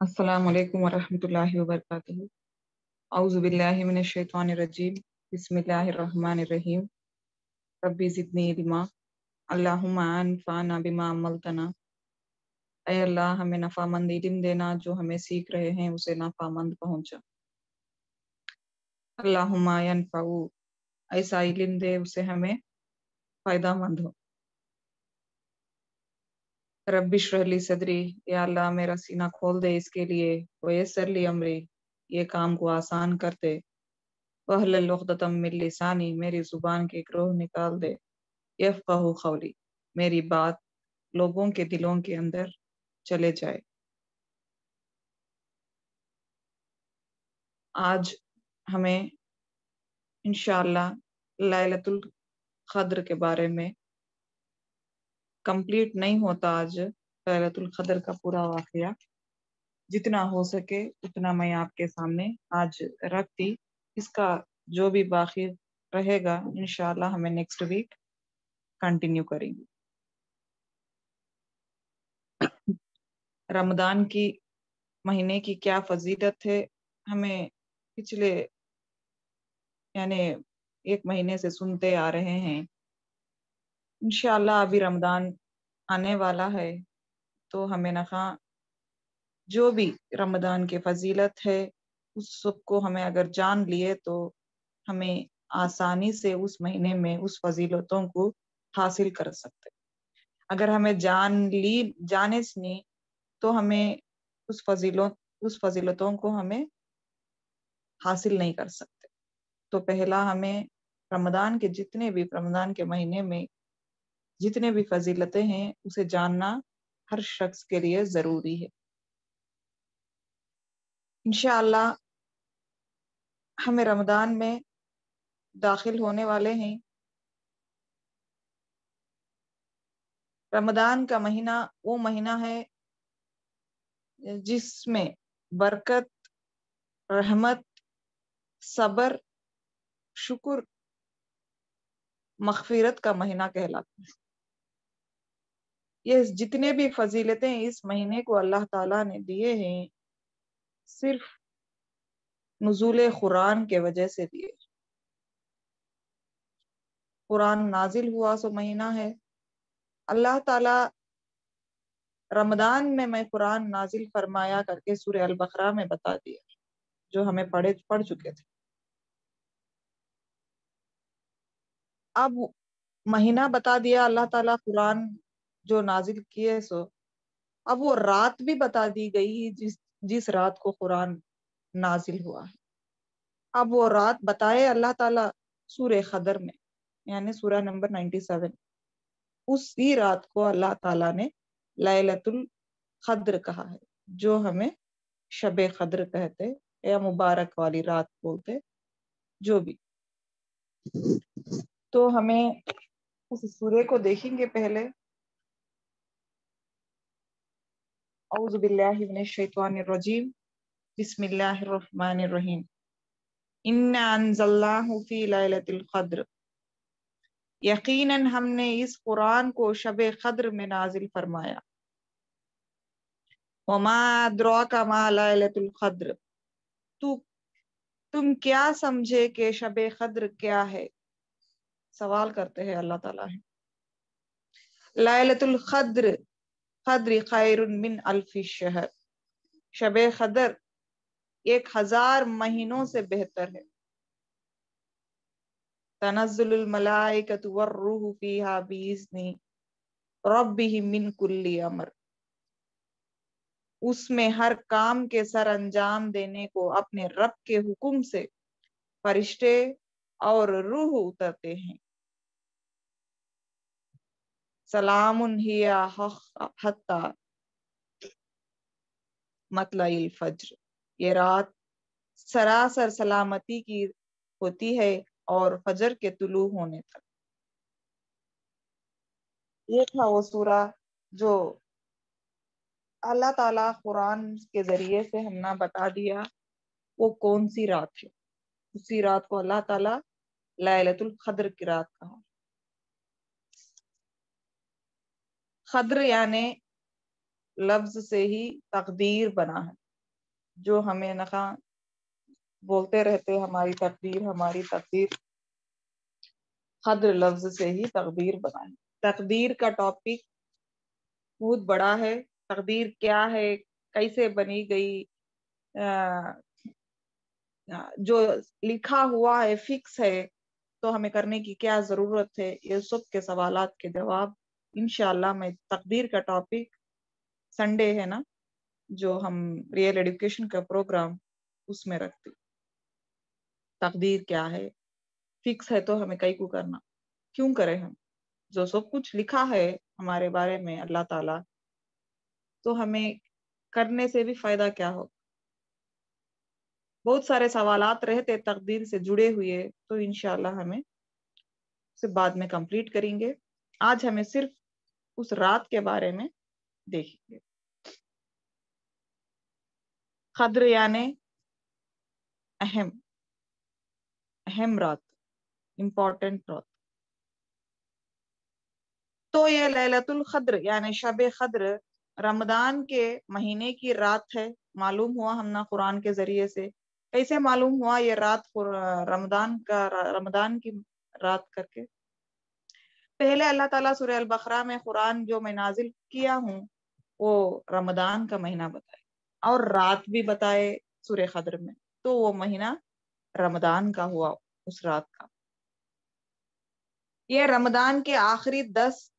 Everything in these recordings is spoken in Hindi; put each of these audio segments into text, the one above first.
अस्सलाम वालेकुम वरहमतुल्लाहि वबरकातुहू औज़ु बिल्लाहि अल्लाह हमें नफ़ामंद इल्म देना जो हमें सीख रहे हैं उसे नफ़ामंद पहुँचा अल्लाहुम्मा ऐसा इल्म दे उसे हमें फ़ायदामंद हो रब्बी शरहली सदरी, या अल्लाह मेरा सीना खोल दे इसके लिए वयसरली अमरी, ये काम को आसान कर दे। वहलतम मिन लिसानी, मेरी ज़ुबान के ग्रोह निकाल दे। यफ़क़हु क़ौली, मेरी बात लोगों के दिलों के अंदर चले जाए। आज हमें इंशाल्लाह लैलतुल क़द्र के बारे में कंप्लीट नहीं होता आज लैलतुल क़द्र का पूरा वाक़या। जितना हो सके उतना मैं आपके सामने आज रखती। इसका जो भी बाकी रहेगा इंशाल्लाह हमें नेक्स्ट वीक कंटिन्यू करेंगे। रमदान की महीने की क्या फजीलत है? हमें पिछले, यानी एक महीने से सुनते आ रहे हैं। इंशाल्लाह अभी रमदान आने वाला है तो हमें नखा जो भी रमदान की फजीलत है, उस सबको हमें अगर जान लिए तो हमें आसानी से उस महीने में उस फजीलतों को हासिल कर सकते अगर हमें जान ली, जाने नहीं तो हमें उस फजीलों, उस फजीलतों को हमें हासिल नहीं कर सकते। तो पहला हमें रमदान के जितने भी रमदान के महीने में जितने भी फजीलतें हैं, उसे जानना हर शख्स के लिए ज़रूरी है। इनशाला हमें रमदान में दाखिल होने वाले हैं। रमदान का महीना वो महीना है, जिसमें बरकत, रहमत, सबर, शुक्र, मगफिरत का महीना कहलाता है। ये जितने भी फजीलतें इस महीने को अल्लाह ताला ने दिए हैं, सिर्फ़ नजूल कुरान के वजह से दिए। कुरान नाजिल हुआ सो महीना है। अल्लाह ताला रमदान में मैं कुरान नाजिल फरमाया करके सूर्य अल बकरा में बता दिया, जो हमें पढ़े, पढ़ चुके थे। अब महीना बता दिया, अल्लाह ताला कुरान जो नाजिल किए सो अब वो रात भी बता दी गई जिस जिस रात को कुरान नाजिल हुआ है। अब वो रात बताए अल्लाह ताला सूर्य खदर में, यानी सूर्य नंबर 97 उसी रात को अल्लाह ताला ने लैलतुल खद्र कहा है, जो हमें शब खद्र कहते या मुबारक वाली रात बोलते, जो भी। तो हमें उस सूर्य को देखेंगे पहले क़द्र यकीनन हमने इस कुरान को शब क़द्र में नाजिल फरमाया मा तू तुम क्या समझे कि शब क़द्र क्या है सवाल करते हैं अल्लाह ताला है लैलतुल क़द्र खद्र खैर मिन अल्फी शहर शब खदर एक हज़ार महीनों से बेहतर है। मिन कुल्ली अमर। उसमें हर काम के सर अंजाम देने को अपने रब के हुक्म से फरिश्ते और रूह उतरते हैं। सलामुन हिया हत्ता फज्र ये रात सरासर सलामती की होती है और फजर के तुलू होने तक ये था वो सूरा जो अल्लाह ताला कुरान के ज़रिए से हमने बता दिया वो कौन सी रात है उसी रात को अल्लाह ताला लैलतुल खद्र की रात कहा खद्र यानी लफ्ज से ही तकदीर बना है। जो हमें नखा बोलते रहते, हमारी तकदीर हमारी तकदीर। खद्र लफ्ज से ही तकदीर बना है। तकदीर का टॉपिक बहुत बड़ा है। तकदीर क्या है? कैसे बनी गई? जो लिखा हुआ है फिक्स है तो हमें करने की क्या ज़रूरत है? ये सब के सवाल के जवाब इनशाला मैं तकदीर का टॉपिक संडे है ना, जो हम रियल एजुकेशन का प्रोग्राम उसमें रखती तकदीर क्या है? फिक्स है तो हमें कई को करना। क्यों करें हम? जो सब कुछ लिखा है हमारे बारे में अल्लाह ताला तो हमें करने से भी फ़ायदा क्या हो? बहुत सारे सवालात रहते तकदीर से जुड़े हुए तो इनशाला हमें से बाद में कंप्लीट करेंगे। आज हमें सिर्फ़ उस रात के बारे में देखेंगे। खद्र यानी अहम अहम रात इम्पोर्टेंट रात। तो ये लैलतुल खद्र, यानी शब खद्र रमदान के महीने की रात है। मालूम हुआ हमने कुरान के ज़रिए से। कैसे मालूम हुआ ये रात रमदान का रमदान की रात करके? पहले अल्लाह ताला सूर्य अल बकरा में कुरान जो मैं नाजिल किया हूँ, वो रमदान का महीना बताए और रात भी बताए सूर्य खद्र में। तो वो महीना रमदान का हुआ उस रात का। ये रमदान के आखिरी दस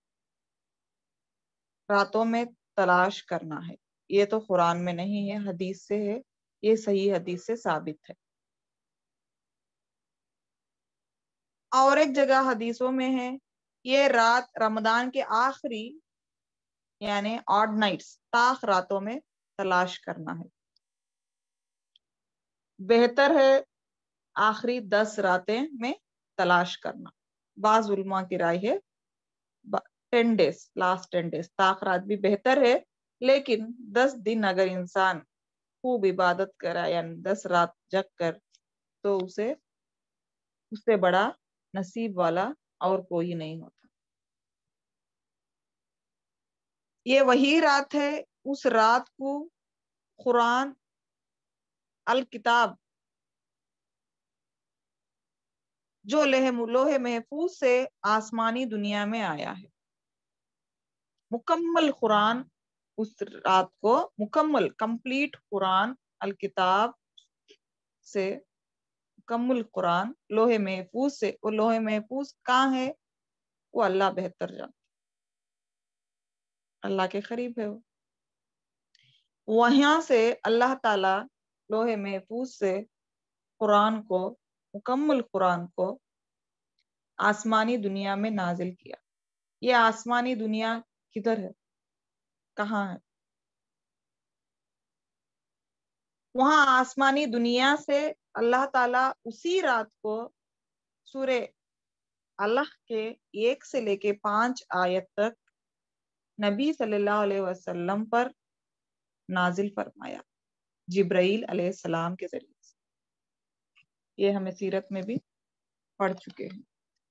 रातों में तलाश करना है। ये तो कुरान में नहीं है, हदीस से है, ये सही हदीस से साबित है। और एक जगह हदीसों में है ये रात रमदान के आखिरी, यानी ऑड नाइट्स ताख रातों में तलाश करना है। बेहतर है आखिरी दस रातें में तलाश करना। बाज उलमा की राय है ten days last ten days ताख रात भी बेहतर है, लेकिन दस दिन अगर इंसान खूब इबादत करा, यानी दस रात जग कर तो उसे, उससे बड़ा नसीब वाला और कोई नहीं होता। ये वही रात है, उस रात को कुरान अल किताब जो लोहे महफूज से आसमानी दुनिया में आया है। मुकम्मल कुरान उस रात को, मुकम्मल कंप्लीट कुरान अल किताब से मुकम्मल कुरान, लोहे महफूज से वो लोहे महफूज कहाँ है? वो अल्लाह बेहतर जानता अल्लाह के करीब है वो। वहाँ से अल्लाह ताला लोहे महफूज से कुरान को, मुकम्मल कुरान को आसमानी दुनिया में नाजिल किया। ये आसमानी दुनिया किधर है? कहाँ है? वहाँ आसमानी दुनिया से अल्लाह ताला उसी रात को सूर्य अल्लाह के एक से लेके पाँच आयत तक नबी सल्लल्लाहु अलैहि वसल्लम पर नाजिल फरमाया, जिब्राइल सलाम के ज़रिए से। ये हमें सीरत में भी पढ़ चुके हैं।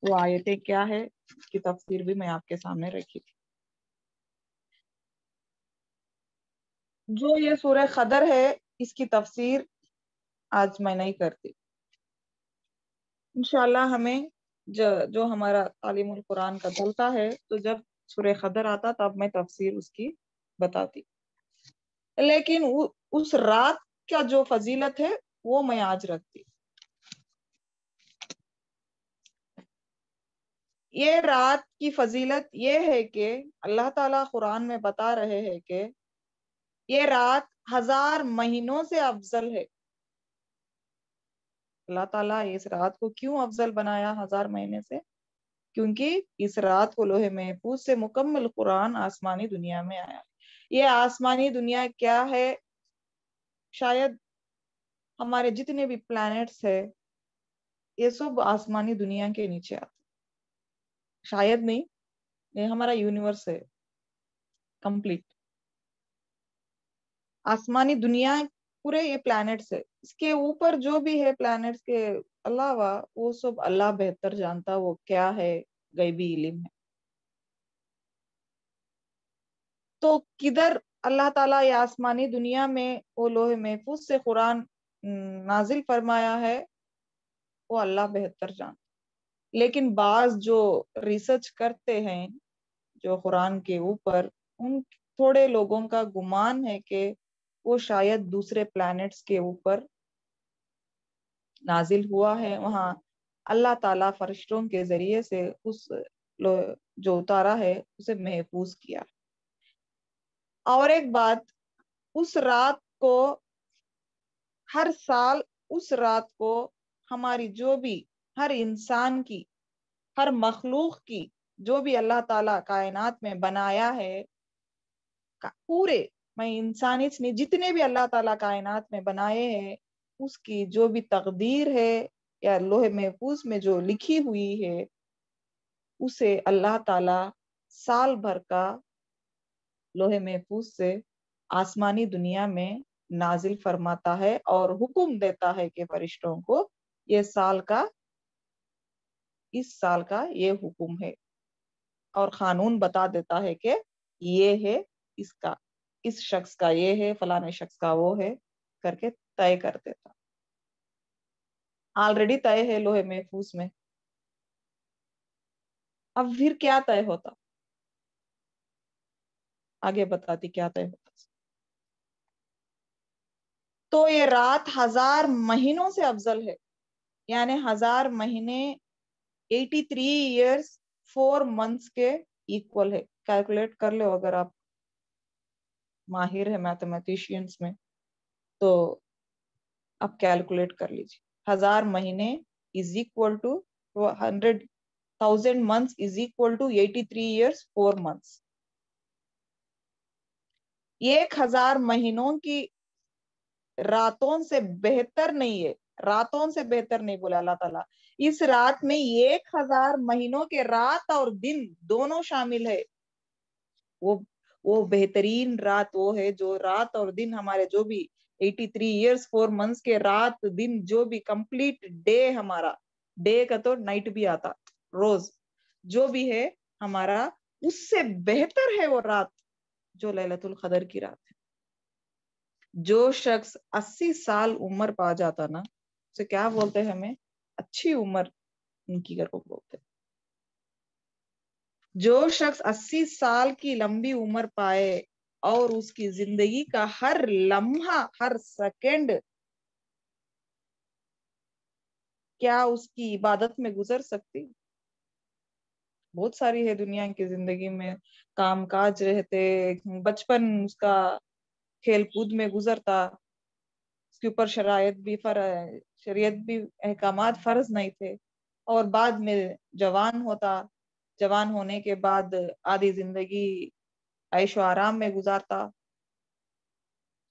वो आयतें क्या है इसकी तफसीर भी मैं आपके सामने रखी थी। जो ये सूर्य खदर है, इसकी तफसीर आज मैं नहीं करती। इनशाला हमें जो जो हमारा तालीम कुरान का चलता है तो जब सूर्य खदर आता तब मैं तफसीर उसकी बताती। लेकिन उ, उस रात का जो फजीलत है वो मैं आज रखती। ये रात की फजीलत ये है कि अल्लाह ताला कुरान में बता रहे हैं कि ये रात हज़ार महीनों से अफजल है। अल्लाह ताला इस रात को क्यों अफजल बनाया हज़ार महीने से? क्योंकि इस रात को लोहे महफूज से मुकम्मल कुरान आसमानी दुनिया में आया। ये आसमानी दुनिया क्या है? शायद हमारे जितने भी प्लैनेट्स है, ये सब आसमानी दुनिया के नीचे आते शायद नहीं, ये हमारा यूनिवर्स है। कंप्लीट आसमानी दुनिया पूरे ये प्लैनेट्स है। इसके ऊपर जो भी है प्लैनेट्स के अलावा, वो सब अल्लाह बेहतर जानता वो क्या है, गैबी इलिम है। तो किधर अल्लाह ताला ये आसमानी दुनिया में, वो लोहे महफूज से कुरान नाजिल फरमाया है, वो अल्लाह बेहतर जान लेकिन बाज जो रिसर्च करते हैं, जो कुरान के ऊपर, उन थोड़े लोगों का गुमान है कि वो शायद दूसरे प्लैनेट्स के ऊपर नाजिल हुआ है। वहाँ अल्लाह ताला फरिश्तों के ज़रिए से उस जो उतारा है, उसे महफूज किया। और एक बात, उस रात को, हर साल उस रात को हमारी जो भी, हर इंसान की, हर मखलूक की, जो भी अल्लाह ताला कायनात में बनाया है पूरे मैं इंसानियत ने जितने भी अल्लाह ताला कायनात में बनाए हैं, उसकी जो भी तकदीर है या लोहे महफूज में जो लिखी हुई है, उसे अल्लाह ताला साल भर का लोहे महफूज से आसमानी दुनिया में नाजिल फरमाता है और हुक्म देता है कि फरिश्तों को ये साल का, इस साल का ये हुक्म है। और कानून बता देता है कि ये है इसका इस शख्स का ये है, फलाने शख्स का वो है, करके तय कर देता। ऑलरेडी तय है लोहे महफूज में। अब फिर क्या तय होता? आगे बताती क्या तय होता? तो ये रात हज़ार महीनों से अफजल है। यानी हज़ार महीने 83 इयर्स फोर मंथ्स के इक्वल है। कैलकुलेट कर लो अगर आप माहिर है मैथमेटिशियंस में तो आप कैलकुलेट कर लीजिए। हज़ार महीने is equal to hundred thousand months is equal to eighty three years four months एक हज़ार महीनों की रातों से बेहतर नहीं है, रातों से बेहतर नहीं बोला अल्लाह ताला। इस रात में एक हज़ार महीनों के रात और दिन दोनों शामिल है। वो वो बेहतरीन रात वो है जो रात और दिन हमारे जो भी 83 थ्री ईयर्स फोर मंथ्स के रात, दिन जो भी कंप्लीट डे हमारा। डे का तो नाइट भी आता, रोज। जो भी है हमारा, उससे बेहतर है वो रात, जो लैलतुल कदर की रात है। जो शख्स 80 साल उम्र पा जाता ना, उसे क्या बोलते हैं हमें? अच्छी उम्र, उनकी घर को बोलते हैं। जो शख्स 80 साल की लंबी उम्र पाए और उसकी ज़िंदगी का हर लम्हा, हर सेकंड क्या उसकी इबादत में गुजर सकती? बहुत सारी है दुनिया की ज़िंदगी में। काम काज रहते, बचपन उसका खेल कूद में गुजरता। उसके ऊपर शरायत भी फर, शरीयत भी अहकाम फ़र्ज़ नहीं थे। और बाद में जवान होता। जवान होने के बाद आधी ज़िंदगी ऐशो आराम में गुजारता,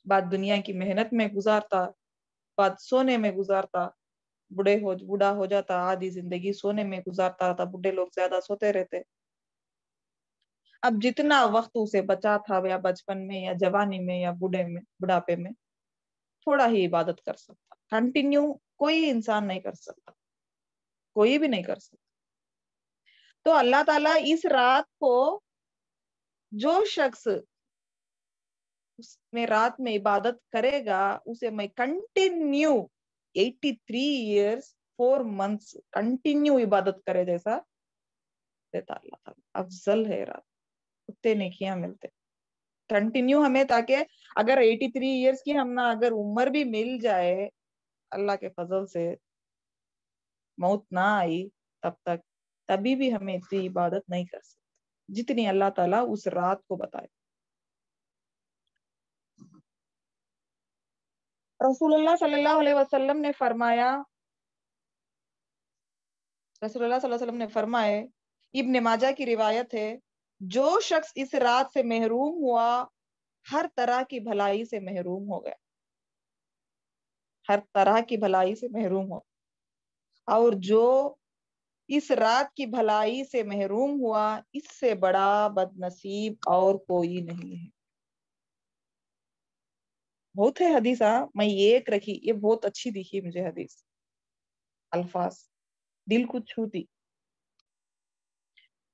बाद दुनिया की मेहनत में गुजारता, बाद सोने में गुजारता, बूढ़े हो, बूढ़ा हो जाता, आधी ज़िंदगी सोने में गुजारता था बूढ़े लोग ज़्यादा सोते रहते। अब जितना वक्त उसे बचा था, या बचपन में, या जवानी में, या बूढ़े में, बुढ़ापे में, थोड़ा ही इबादत कर सकता। कंटिन्यू कोई इंसान नहीं कर सकता, कोई भी नहीं कर सकता। तो अल्लाह ताला इस रात को जो शख्स उसमें रात में इबादत करेगा, उसे मैं continue 83 three years four months continue इबादत करे जैसा देता अल्लाह ताला। अफजल है रात। उतने नेकियाँ मिलते। कंटिन्यू हमें ताकि अगर 83 थ्री ईयर्स की हम ना, अगर उम्र भी मिल जाए, अल्लाह के फजल से मौत ना आई, तब तक तभी भी हमें इतनी इबादत नहीं कर सकते, जितनी अल्लाह ताला उस रात को बताए। रसूलुल्लाह सल्लल्लाहु अलैहि वसल्लम ने फरमाया, रसूलुल्लाह सल्लल्लाहु अलैहि वसल्लम ने फरमाए, इब्न माजा की रिवायत है, जो शख्स इस रात से महरूम हुआ, हर तरह की भलाई से महरूम हो गया। हर तरह की भलाई से महरूम हो और जो इस रात की भलाई से महरूम हुआ, इससे बड़ा बदनसीब और कोई नहीं है। बहुत है हदीस हाँ। मैं ये एक रखी, ये बहुत अच्छी दिखी मुझे हदीस। अल्फाज। दिल को छूती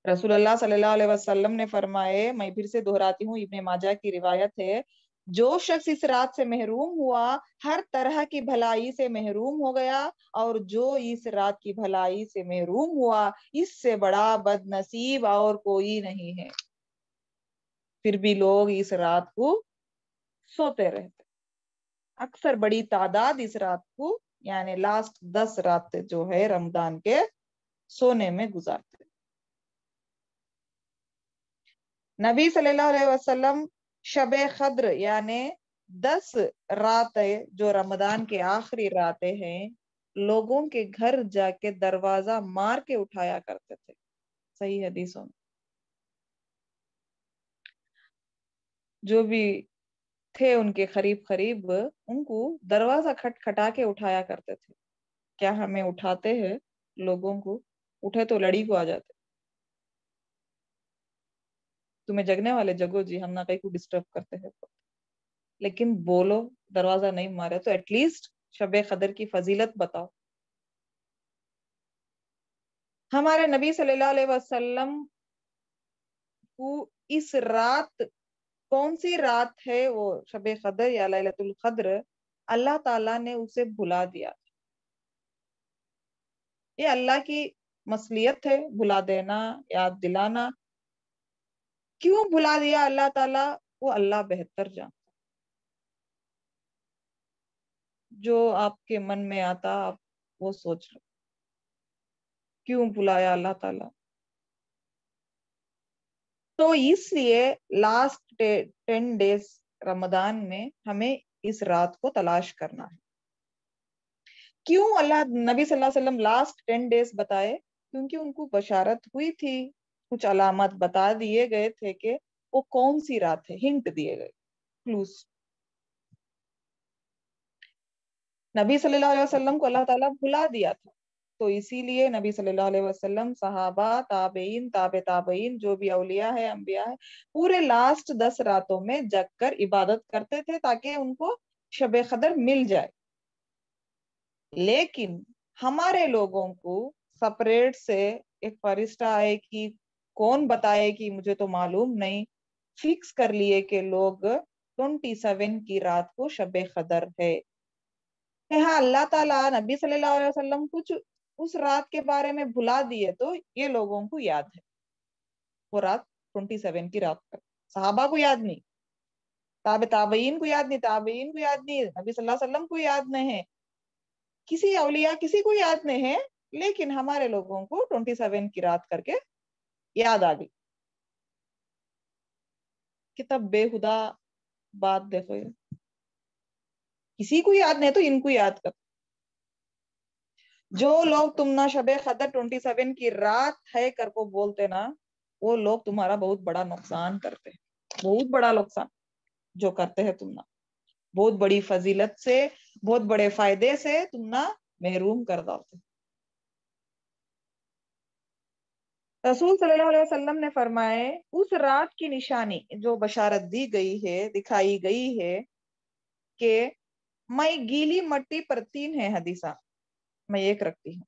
रसूलुल्लाह सल्लल्लाहु अलैहि वसल्लम ने फरमाए, मैं फिर से दोहराती हूँ, इब्ने माजा की रिवायत है जो शख्स इस रात से महरूम हुआ, हर तरह की भलाई से महरूम हो गया और जो इस रात की भलाई से महरूम हुआ, इससे बड़ा बदनसीब और कोई नहीं है। फिर भी लोग इस रात को सोते रहते। अक्सर बड़ी तादाद इस रात को, यानी लास्ट दस रात जो है, रमज़ान के सोने में गुजारते। नबी सल्लल्लाहु अलैहि वसल्लम शब खद्र, यानी दस रातें जो रमदान के आखिरी रातें हैं, लोगों के घर जाके दरवाज़ा मार के उठाया करते थे। सही हदीसों में। जो भी थे उनके करीब करीब उनको दरवाज़ा खटखटा के उठाया करते थे। क्या हमें उठाते हैं? लोगों को, उठे तो लड़ी को आ जाते। तुम्हें जगने वाले जगो जी, हम ना कहीं को डिस्टर्ब करते हैं। लेकिन बोलो, दरवाज़ा नहीं मारे तो एटलीस्ट शब कदर की फजीलत बताओ। हमारे नबी सल्लल्लाहु अलैहि वसल्लम को इस रात, कौन सी रात है वो शब कदर या लैलतुल कद्र अल्लाह ताला ने उसे भुला दिया। ये अल्लाह की मसलियत है, भुला देना, याद दिलाना। क्यों भुला दिया अल्लाह ताला? वो अल्लाह बेहतर जानता। जो आपके मन में आता, आप वो सोच लो। क्यों बुलाया अल्लाह ताला? तो इसलिए last day ten days Ramadan में हमें इस रात को तलाश करना है। क्यों अल्लाह नबी सल्लल्लाहु अलैहि वसल्लम लास्ट टेन डेज़ बताए? क्योंकि उनको बशारत हुई थी। कुछ अलामत बता दिए गए थे कि वो कौन सी रात है? हिंट दिए गए। क्लूज नबी सल्लल्लाहु अलैहि वसल्लम को अल्लाह ताला भुला दिया था। तो इसीलिए नबी सल्लल्लाहु अलैहि वसल्लम, सहाबा ताबेइन ताबे ताबेइन जो भी अलिया है अम्बिया है, पूरे लास्ट दस रातों में जग कर इबादत करते थे ताकि उनको शब खदर मिल जाए। लेकिन हमारे लोगों को सपरेट से एक फरिश्ता आए कि कौन बताए कि मुझे तो मालूम नहीं। फिक्स कर लिए कि लोग ट्वेंटी सेवन की रात को शब खदर है। हाँ अल्लाह ताला नबी सल्लल्लाहु अलैहि वसल्लम कुछ उस रात के बारे में भुला दिए तो ये लोगों को याद है। वो रात ट्वेंटी सेवन की रात का साहबा को याद नहीं। ताबे ताबईन को याद नहीं। ताबईन को याद नहीं। नबी सल्लल्लाहु अलैहि वसल्लम को याद नहीं है। किसी अवलिया किसी को याद नहीं है, लेकिन हमारे लोगों को ट्वेंटी सेवन की रात करके याद आ गई। कितना बेहुदा बात देखो ये। किसी को याद नहीं तो इनको याद कर। जो लोग तुम ना शबे खदर ट्वेंटी सेवन की रात है कर को बोलते ना, वो लोग तुम्हारा बहुत बड़ा नुकसान करते हैं। बहुत बड़ा नुकसान जो करते हैं तुम ना बहुत बड़ी फजीलत से, बहुत बड़े फ़ायदे से तुम ना महरूम कर डालते रसूल सल्लल्लाहु अलैहि वसल्लम ने फरमाए उस रात की निशानी जो बशारत दी गई है दिखाई गई है कि मैं गीली मट्टी पर तीन है हदीसा मैं एक रखती हूँ।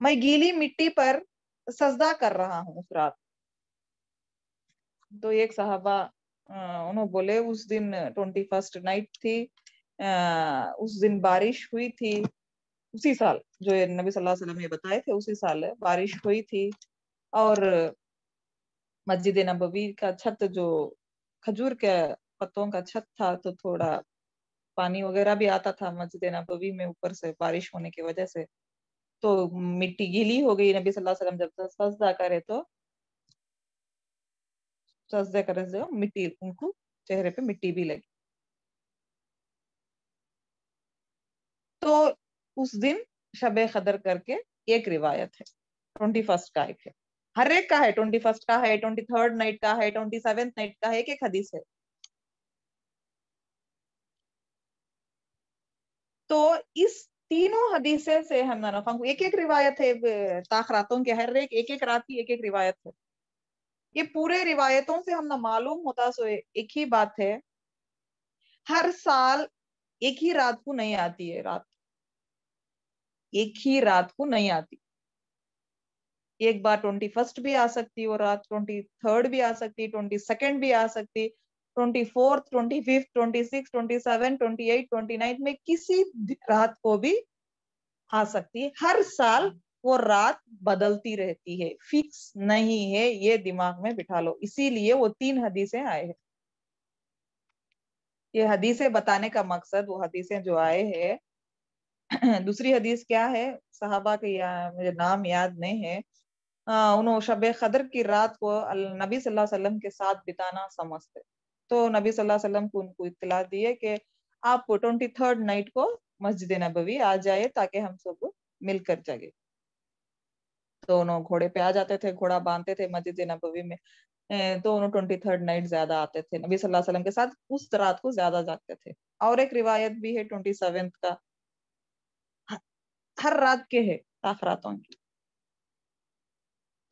मैं गीली मिट्टी पर सजदा कर रहा हूँ उस रात। तो एक साहबा उन्होंने बोले उस दिन ट्वेंटी फ़र्स्ट नाइट थी आ, उस दिन बारिश हुई थी उसी साल जो नबी सल्लल्लाहु अलैहि वसल्लम ने बताए थे उसी साल बारिश हुई थी। और मस्जिद नबवी का छत जो खजूर के पत्तों का छत था तो थोड़ा पानी वगैरह भी आता था मस्जिद नबवी में ऊपर से बारिश होने की वजह से। तो मिट्टी गीली हो गई, नबी सल्लल्लाहु अलैहि वसल्लम जब सजदा करे तो सजदा करे जो मिट्टी, उनको चेहरे पे मिट्टी भी लगी। तो उस दिन शब खदर करके एक रिवायत है, ट्वेंटी फ़र्स्ट का एक है। हर एक का है ट्वेंटी फ़र्स्ट का है ट्वेंटी थर्ड नाइट का है ट्वेंटी सेवेंथ नाइट का है, एक एक हदीस है। तो इस तीनों हदीसे से हम ना एक एक रिवायत है ताखरातों के हर एक एक एक रात की एक एक रिवायत है। ये पूरे रिवायतों से हम ना मालूम होता, सो एक ही बात है, हर साल एक ही रात को नहीं आती है रात। एक ही रात को नहीं आती। एक बार ट्वेंटी फ़र्स्ट भी आ सकती वो रात ट्वेंटी थर्ड भी आ सकती, ट्वेंटी सेकेंड भी आ सकती, twenty fourth, twenty fifth, twenty six twenty seven, twenty eight, twenty nine में किसी रात को भी आ सकती है। हर साल वो रात बदलती रहती है, फिक्स नहीं है, ये दिमाग में बिठा लो। इसीलिए वो तीन हदीसें आए हैं। ये हदीसें बताने का मकसद, वो हदीसें जो आए हैं, दूसरी हदीस क्या है? सहाबा के या, मुझे नाम याद नहीं है। उन्होंने शब खदर की रात को नबी वसल्लम के साथ बिताना समझते। तो नबी सल्लल्लाहु वसल्लम को उनको इतला दिए कि आप ट्वेंटी थर्ड नाइट को मस्जिद नबवी आ जाए ताकि हम सब मिलकर जगे तो उन्होंने घोड़े पे आ जाते थे, घोड़ा बांधते थे मस्जिद नबवी में। तो उन्होंने ट्वेंटी थर्ड नाइट ज़्यादा आते थे। नबी अलैहि वसल्लम के साथ उस रात को ज़्यादा जागते थे। और एक रिवायत भी है ट्वेंटी का। हर रात के है ताखरातों की।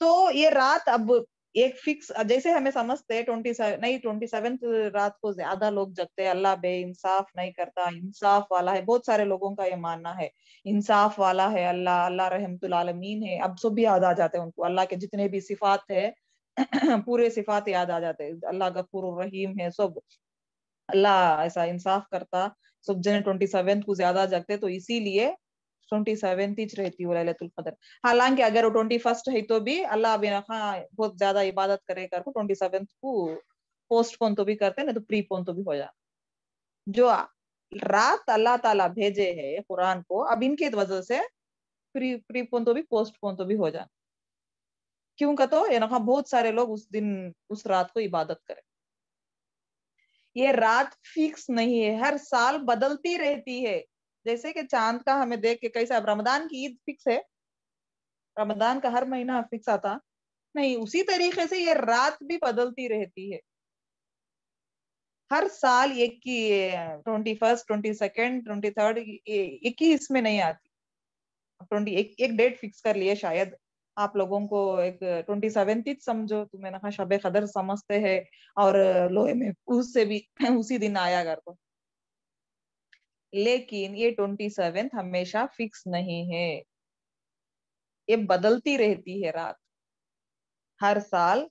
तो ये रात अब एक फिक्स जैसे हमें समझते हैं ट्वेंटी नहीं ट्वेंटी सेवन रात को ज़्यादा लोग जगते हैं। अल्लाह बे, इंसाफ नहीं करता, इंसाफ वाला है। बहुत सारे लोगों का ये मानना है, इंसाफ वाला है, अल्लाह अल्लाह रहमतुल आलमीन है। अब सब भी याद आ जाते हैं उनको। अल्लाह के जितने भी सिफात है, पूरे सिफात याद आ जाते हैं। अल्लाह गफूर रहीम है, सब। अल्लाह ऐसा इंसाफ करता, सब जने ट्वेंटी सेवन को ज़्यादा जगते तो इसीलिए ट्वेंटी सेवेंथ रहती है, लैलतुल कदर। हालाँकि अगर वो ट्वेंटी फ़र्स्ट है तो भी अल्लाह अभी हाँ बहुत ज़्यादा इबादत करे कर को ट्वेंटी सेवेंथ को पोस्टपोन तो भी करते नहीं तो प्रीपोन तो भी हो जाता जो रात अल्लाह ताला भेजे है कुरान को, अब इनके वजह से प्री प्रीपोन तो भी पोस्टपोन तो भी हो जाए क्यों का तो ना बहुत सारे लोग उस दिन, उस रात को इबादत करें। ये रात फिक्स नहीं है, हर साल बदलती रहती है। जैसे कि चाँद का हमें देख के कैसा रमदान की ईद फिक्स है। रमदान का हर महीना फिक्स आता। नहीं, उसी तरीके से ये रात भी बदलती रहती है। हर साल एक की, twenty first, twenty second, twenty third एक ही इसमें नहीं आती। ट्वेंटी, एक एक डेट फिक्स कर लिए शायद। आप लोगों को एक ट्वेंटी सेवेंथ समझो तुम्हें ना शब कदर समझते हैं। और लोहे में उससे भी, उसी दिन आया घर को। लेकिन ये ट्वेंटी सेवेंथ हमेशा फिक्स नहीं है। ये बदलती रहती है रात। हर साल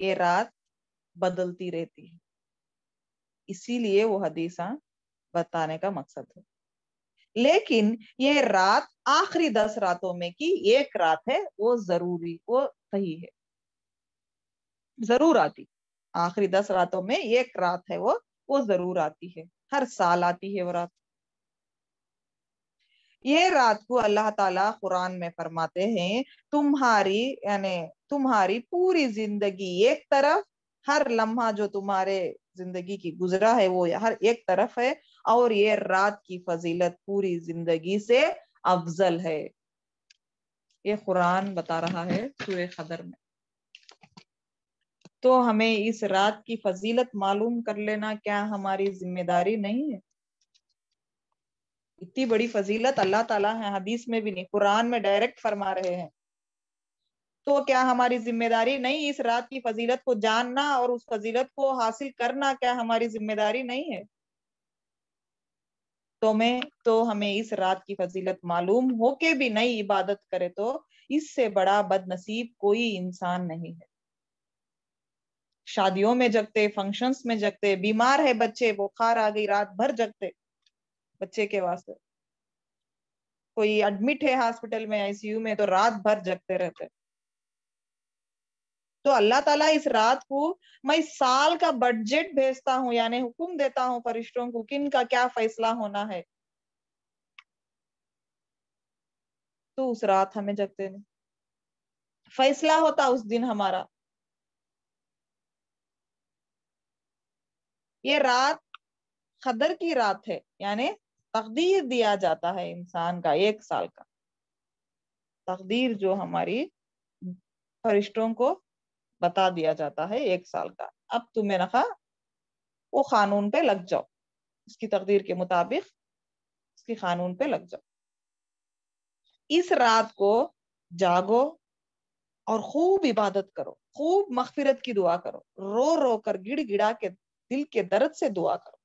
ये रात बदलती रहती है। इसीलिए वो हदीसा बताने का मकसद है। लेकिन ये रात आखिरी दस रातों में की एक रात है, वो ज़रूरी, वो सही है। ज़रूर आती। आखिरी दस रातों में एक रात है वो वो ज़रूर आती है। हर साल आती है वो रात। ये रात को अल्लाह ताला कुरान में फरमाते हैं, तुम्हारी, यानी तुम्हारी पूरी ज़िंदगी एक तरफ़, हर लम्हा जो तुम्हारे ज़िंदगी की गुजरा है वो हर एक तरफ़ है, और ये रात की फजीलत पूरी ज़िंदगी से अफजल है। ये कुरान बता रहा है सूर्य खदर में। तो हमें इस रात की फजीलत मालूम कर लेना क्या हमारी ज़िम्मेदारी नहीं है? इतनी बड़ी फजीलत अल्लाह ताला है, हदीस में भी नहीं, कुरान में डायरेक्ट फरमा रहे हैं। तो क्या हमारी ज़िम्मेदारी नहीं इस रात की फजीलत को जानना और उस फजीलत को हासिल करना क्या हमारी ज़िम्मेदारी नहीं है? तो मैं तो हमें इस रात की फजीलत मालूम हो के भी नई इबादत करे तो इससे बड़ा बदनसीब कोई इंसान नहीं है। शादियों में जगते फ़ंक्शंस में जगते, बीमार है बच्चे बुखार आ गई, रात भर जगते बच्चे के वास्ते। कोई एडमिट है हॉस्पिटल में आईसीयू में तो रात भर जगते रहते। तो अल्लाह ताला इस रात को, मैं साल का बजट भेजता हूँ, यानी हुक्म देता हूँ फरिश्तों को किन का क्या फैसला होना है। तो उस रात हमें जगते नहीं। फैसला होता उस दिन हमारा। ये रात, खदर की रात है, यानी तकदीर दिया जाता है इंसान का एक साल का। तकदीर जो हमारी फरिश्तों को बता दिया जाता है एक साल का। अब तुम्हें रखा, वो कानून पे लग जाओ। इसकी तकदीर के मुताबिक उसकी कानून पे लग जाओ। इस रात को जागो और खूब इबादत करो, खूब मगफिरत की दुआ करो। रो रो कर गिड़ गिड़ा के दिल के दर्द से दुआ करो।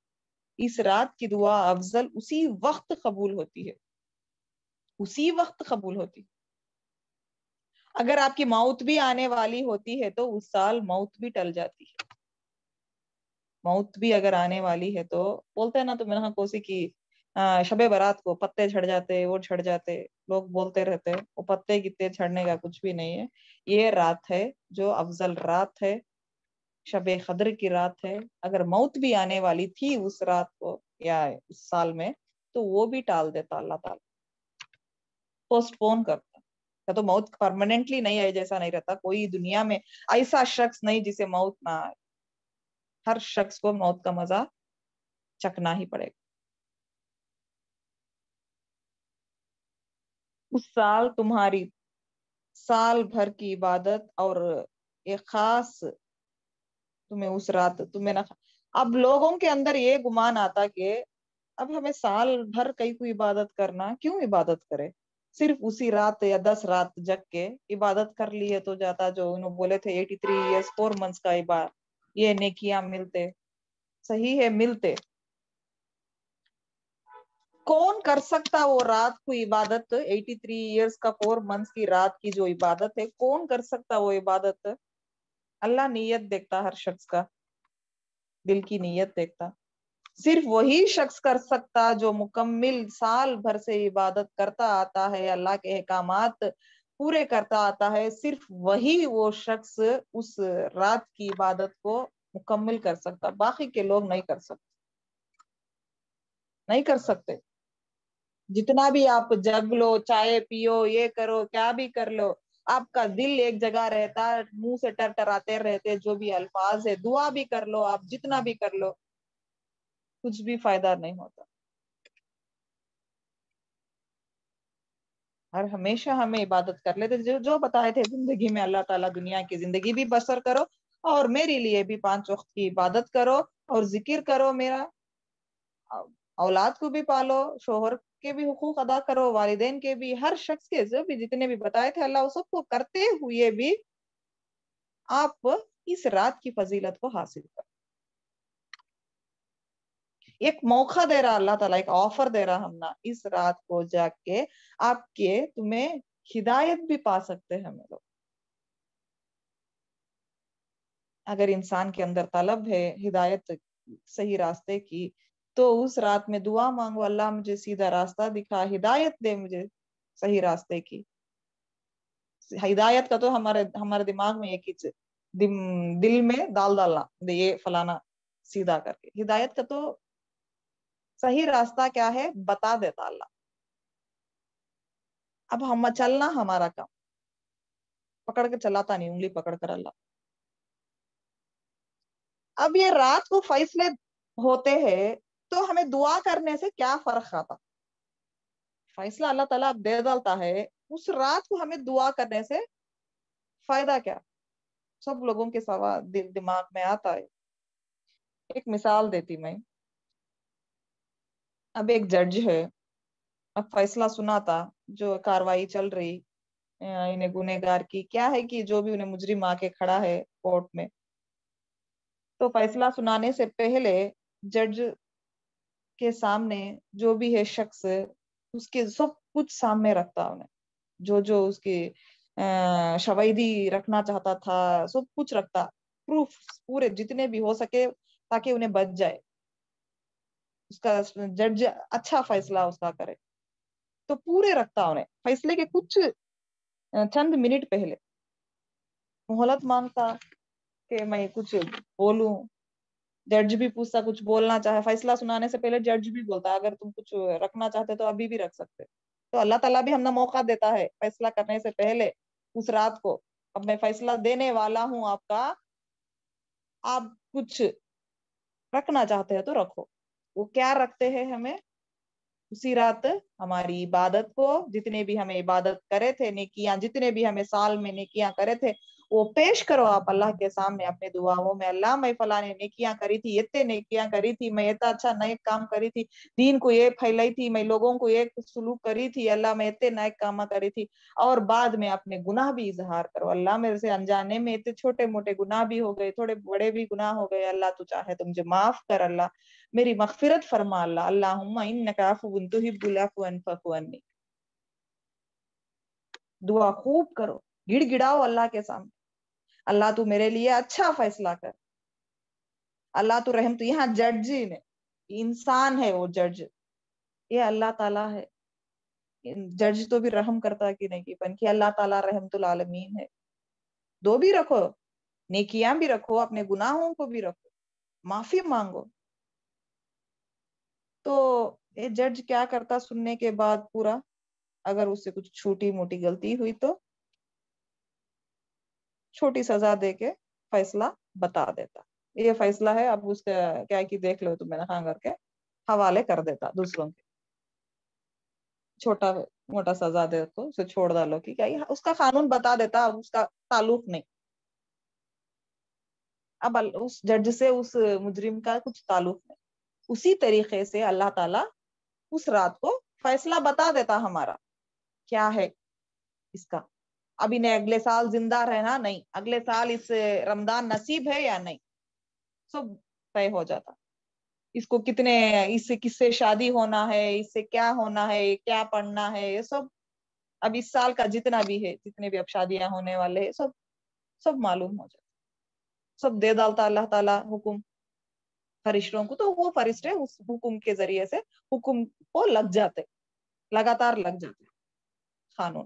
इस रात की दुआ अफजल उसी वक्त कबूल होती है। उसी वक्त कबूल होती है। अगर आपकी मौत भी आने वाली होती है तो उस साल मौत भी टल जाती है। मौत भी अगर आने वाली है तो बोलते हैं ना तो मैंने कोसी की शबे बारात को पत्ते झड़ जाते, वो झड़ जाते, लोग बोलते रहते हैं, वो पत्ते कितने झड़ने का कुछ भी नहीं है। ये रात है जो अफजल रात है। शब खदर की रात है। अगर मौत भी आने वाली थी उस रात को या उस साल में तो वो भी टाल देता अल्लाह ताला। पोस्टपोन करता। या तो मौत परमानेंटली नहीं आए जैसा नहीं रहता। कोई दुनिया में ऐसा शख्स नहीं जिसे मौत ना आए। हर शख्स को मौत का मज़ा चकना ही पड़ेगा। उस साल तुम्हारी साल भर की इबादत और एक खास तुम्हें उस रात, तुम्हें ना अब लोगों के अंदर ये गुमान आता कि अब हमें साल भर कई को इबादत करना, क्यों इबादत करे? सिर्फ़ उसी रात या दस रात जग के इबादत कर लिए तो जाता जो उन्होंने बोले थे eighty three years four months का इबाद ये नेकिया मिलते, सही है, मिलते। कौन कर सकता वो रात को इबादत? 83 इयर्स का फोर मंथ्स की रात की जो इबादत है, कौन कर सकता वो इबादत? अल्लाह नीयत देखता हर शख्स का, दिल की नीयत देखता। सिर्फ़ वही शख्स कर सकता जो मुकम्मिल साल भर से इबादत करता आता है, अल्लाह के अहकाम पूरे करता आता है। सिर्फ़ वही वो शख्स उस रात की इबादत को मुकम्मल कर सकता, बाकी के लोग नहीं कर सकते। नहीं कर सकते। जितना भी आप जग लो, चाय पियो, ये करो, क्या भी कर लो आपका दिल एक जगह रहता, मुँह से टर टराते रहते, जो भी अल्फाज है, दुआ भी कर लो आप, जितना भी कर लो, कुछ भी फ़ायदा नहीं होता। और हमेशा हमें इबादत कर लेते, जो जो बताए थे ज़िंदगी में अल्लाह ताला दुनिया की ज़िंदगी भी बसर करो और मेरे लिए भी पाँच वक्त की इबादत करो और ज़िक्र करो मेरा। औलाद को भी पालो, शोहर के भी हुकूक अदा करो, वालदेन के भी, हर शख्स के जो भी जितने भी बताए थे अल्लाह सबको करते हुए भी आप इस रात की फजीलत को हासिल करो। एक मौका दे रहा अल्लाह ताला, एक ऑफ़र दे रहा हम ना इस रात को जाके आपके तुम्हें हिदायत भी पा सकते हैं हम लोग। अगर इंसान के अंदर तलब है हिदायत सही रास्ते की तो उस रात में दुआ मांगो, अल्लाह मुझे सीधा रास्ता दिखा, हिदायत दे मुझे सही रास्ते की। हिदायत का तो हमारे हमारे दिमाग में एक ही दिल में दाल डालना ये फलाना सीधा करके। हिदायत का तो सही रास्ता क्या है? बता देता अल्लाह। अब हम चलना हमारा काम। पकड़ के चलाता नहीं, उंगली पकड़ कर अल्लाह। अब ये रात को फैसले होते हैं तो हमें दुआ करने से क्या फ़र्क आता? फैसला अल्लाह ताला दे डालता है, उस रात को हमें दुआ करने से फ़ायदा क्या? सब लोगों के सवाल दिल दिमाग में आता है। एक मिसाल देती मैं। अब एक जज है, अब फैसला सुना था जो कार्रवाई चल रही इन्हें गुनेगार की, क्या है कि जो भी उन्हें मुजरिम आके खड़ा है कोर्ट में। तो फैसला सुनाने से पहले जज के सामने जो भी है शख्स, उसके सब कुछ सामने रखता उन्हें। जो जो उसके शवाइदी रखना चाहता था, सब कुछ रखता। प्रूफ पूरे जितने भी हो सके ताकि उन्हें बच जाए। उसका जज अच्छा फैसला उसका करे। तो पूरे रखता उन्हें। फैसले के कुछ चंद मिनट पहले। मोहलत माँगता कि मैं कुछ बोलूँ। जज भी पूछता, कुछ बोलना चाहे, फैसला सुनाने से पहले जज भी बोलता है, अगर तुम कुछ रखना चाहते तो अभी भी रख सकते तो अल्लाह ताला भी हमने मौका देता है फैसला करने से पहले उस रात को। अब मैं फैसला देने वाला हूँ आपका, आप कुछ रखना चाहते हैं तो रखो। वो क्या रखते हैं हमें? उसी रात हमारी इबादत को, जितने भी हमें इबादत करे थे, नेकियाँ, जितने भी हमें साल में नेकियाँ करे थे वो पेश करो आप अल्लाह के सामने अपने दुआओं में। अल्लाह मैं फलाने नेकियाँ करी थी, इतने नेकियाँ करी थी, मैं इतना अच्छा नए काम करी थी, दीन को ये फैलाई थी, मैं लोगों को एक सुलूक करी थी, अल्लाह मैं इतने नए काम करी थी। और बाद में अपने गुनाह भी इजहार करो। अल्लाह मेरे से अनजाने में इतने छोटे मोटे गुनाह भी हो गए, थोड़े बड़े भी गुनाह हो गए। अल्लाह तू चाहे तो मुझे माफ़ कर, अल्लाह मेरी मगफिरत फरमा, अल्लाह। अल्लाह इन नकाफुन तो दुआ खूब करो, गिड़गिड़ाओ अल्लाह के सामने। अल्लाह तू मेरे लिए अच्छा फैसला कर। अल्लाह तू रहम तो यहाँ जज ही ने इंसान है वो जज ये अल्लाह ताला है। जज तो भी रहम करता कि नहीं कि बन कि अल्लाह ताला रहमतुल आलमीन है। दो भी रखो, नेकियाँ भी रखो, अपने गुनाहों को भी रखो, माफ़ी मांगो। तो ये जज क्या करता सुनने के बाद पूरा? अगर उससे कुछ छोटी मोटी गलती हुई तो? छोटी सजा दे के फैसला बता देता। ये फैसला है अब उसका क्या कि देख लो तुम मैंने कहा करके हवाले कर देता दूसरों के। छोटा मोटा सजा दे तो उसे छोड़ डालो कि क्या उसका कानून बता देता, अब उसका ताल्लुक नहीं। अब उस जज से उस मुजरिम का कुछ ताल्लुक नहीं। उसी तरीके से अल्लाह ताला उस रात को फैसला बता देता हमारा, क्या है इसका। अब इन्हें अगले साल ज़िंदा रहना नहीं, अगले साल इस रमदान नसीब है या नहीं? सब तय हो जाता। इसको कितने, इससे किससे शादी होना है, इससे क्या होना है, क्या पढ़ना है, ये सब अब इस साल का जितना भी है, जितने भी अब शादियाँ होने वाले हैं, सब सब मालूम हो जाता। सब दे डालता, अल्लाह ताला हुक्म। फरिश्तों को तो वो फरिश्ते उस हुक्म के ज़रिए से हुक्म को लग जाते, लगातार लग जाते। कानून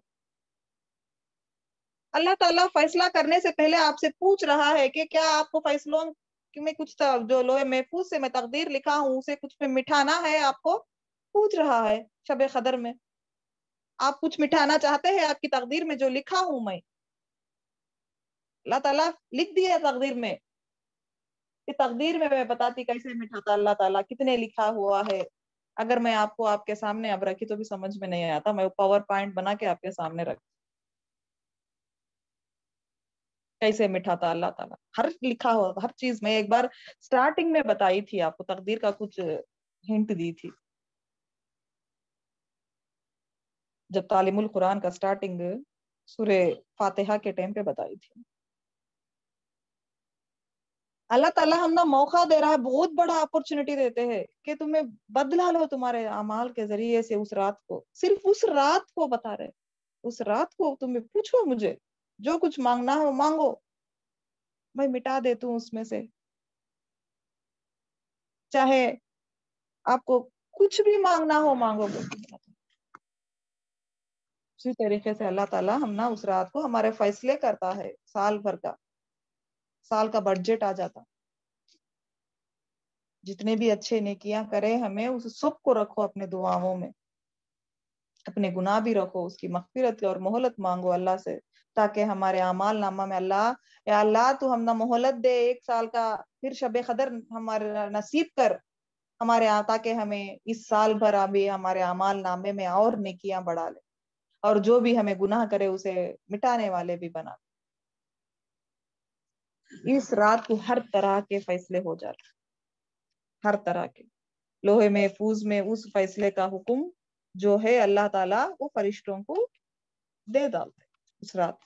अल्लाह ताला फैसला करने से पहले आपसे पूछ रहा है कि क्या आपको फैसलों में कुछ जो लोहे महफूज से मैं तकदीर लिखा हूँ, उसे कुछ मिठाना है? आपको पूछ रहा है शब खदर में। आप कुछ मिठाना चाहते हैं? आपकी तकदीर में जो लिखा हूँ मैं। अल्लाह ताला लिख दिया तकदीर में। कि तकदीर में मैं बताती कैसे मिठाता अल्लाह ताला, कितने लिखा हुआ है? अगर मैं आपको आपके सामने अब रखी तो भी समझ में नहीं आता। मैं पावर पॉइंट बना के आपके सामने रख कैसे मिठाता अल्लाह ताला। हर लिखा हुआ हर चीज़ में एक बार स्टार्टिंग में बताई थी आपको, तकदीर का कुछ हिंट दी थी। जब तालिमुल कुरान का स्टार्टिंग सूर्य फातिहा के टाइम पे बताई थी। अल्लाह ताला हम ना मौका दे रहा है, बहुत बड़ा अपॉर्चुनिटी देते हैं कि तुम्हें बदला लो तुम्हारे अमाल के ज़रिए से उस रात को। सिर्फ़ उस रात को बता रहे उस रात को तुम्हें पूछो मुझे जो कुछ मांगना है, मांगो। मैं मिटा देती हूँ उसमें से। चाहे आपको कुछ भी मांगना हो मांगो उसी तरीके से अल्लाह ताला हम ना उस रात को हमारे फैसले करता है, साल भर का। साल का बजट आ जाता। जितने भी अच्छे नेकियाँ करे, हमें उस सबको रखो अपने दुआओं में। अपने गुनाह भी रखो, उसकी मगफिरत और मोहलत मांगो अल्लाह से। ताकि हमारे अमाल नामा में अल्लाह, या अल्लाह, तू हम ना मोहलत दे, एक साल का फिर शब कदर हमारे नसीब कर, हमारे ताकि हमें इस साल भर अभी हमारे अमाल नामे में और नेकियाँ बढ़ा ले, और जो भी हमें गुनाह करे, उसे मिटाने वाले भी बना इस रात को हर तरह के फैसले हो जाते हर तरह के। लोहे महफूज में उस फैसले का हुक्म जो है, अल्लाह ताला वो फरिश्तों को दे डालते उस रात